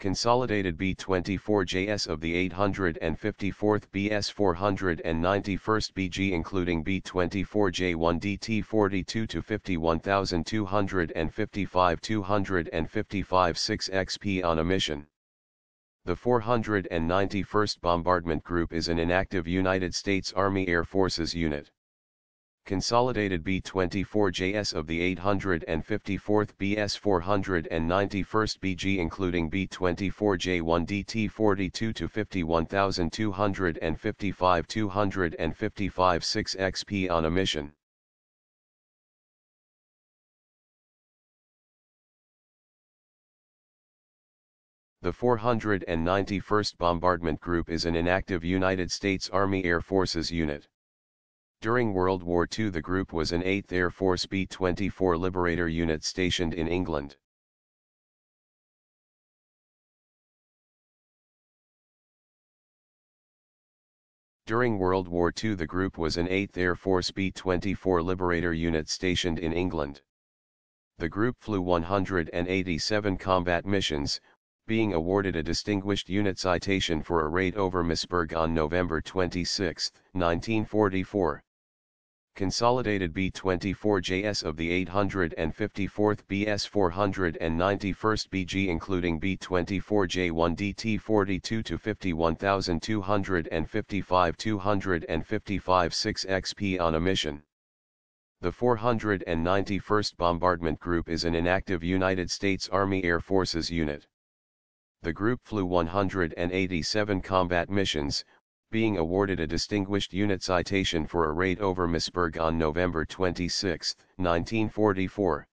Consolidated B-24JS of the 854th BS-491st BG including B-24J1 DT-42 to 51255 255 6 XP on a mission. The 491st Bombardment Group is an inactive United States Army Air Forces unit. Consolidated B-24JS of the 854th BS-491st BG including B-24J1 DT-42 to 51255 255 6 XP on a mission. The 491st Bombardment Group is an inactive United States Army Air Forces unit. During World War II the group was an 8th Air Force B-24 Liberator unit stationed in England. During World War II the group was an 8th Air Force B-24 Liberator unit stationed in England. The group flew 187 combat missions, being awarded a Distinguished Unit Citation for a raid over Misburg on November 26, 1944. Consolidated B-24JS of the 854th BS-491st BG including B-24J1 DT-42 to 51255 255 6 XP on a mission. The 491st Bombardment Group is an inactive United States Army Air Forces unit the group flew 187 combat missions, being awarded a Distinguished Unit Citation for a raid over Misburg on November 26, 1944.